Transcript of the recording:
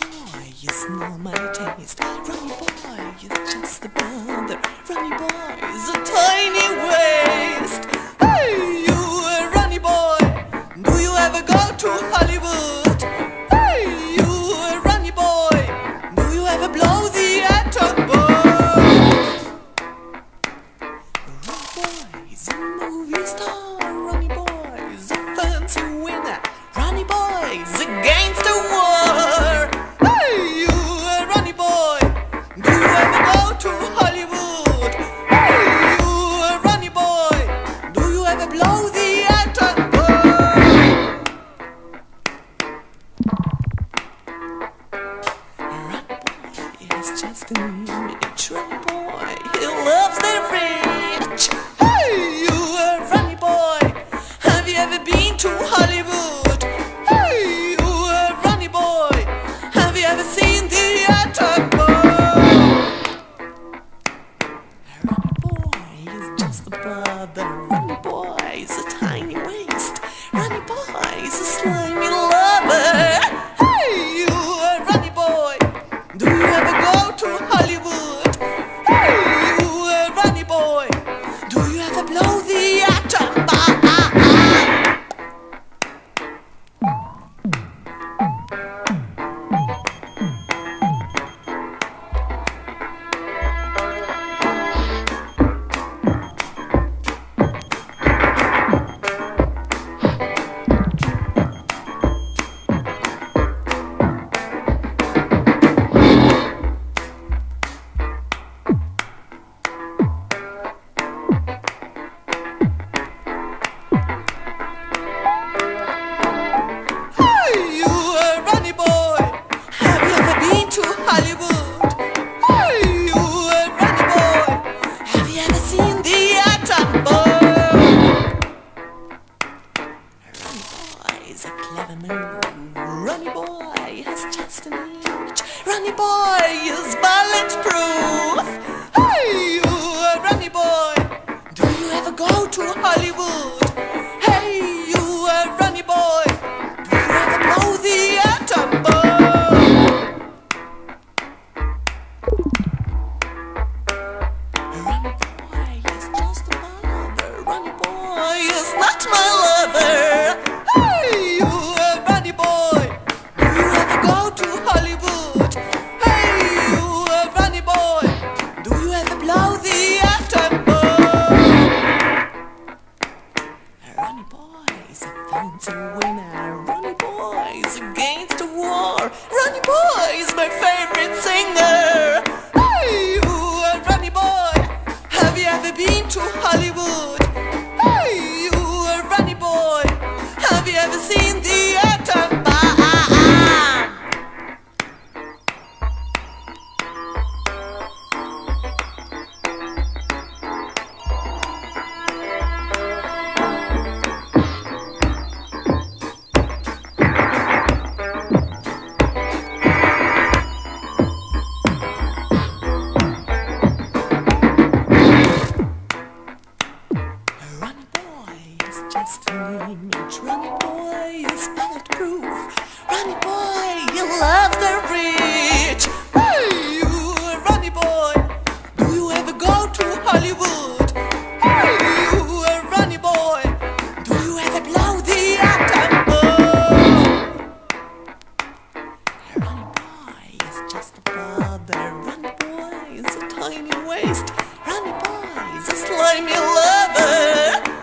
boy, it's not my taste. Ronnie boy, it's just a bother. Ronnie boy, it's a tiny waste. Hey, you Ronnie boy, do you ever go to Hollywood? Hey, you Ronnie boy, do you ever blow the atom bomb? Ronnie boy, is a movie star. Ronnie boy, is a fancy winner. Ronnie boy, is a gangster. Justin, a your boy. He loves the rich. Hey, you are a funny boy. Have you ever been? No. Johnny boy is bulletproof. teenage running boy is bullet proof. Ronnie boy, you love the rich. Hey, you Ronnie boy, do you ever go to Hollywood? Hey, you Ronnie boy, do you ever blow the atom? Ronnie boy is just a brother. Ronnie boy is a tiny waste. Ronnie boy is a slimy lover.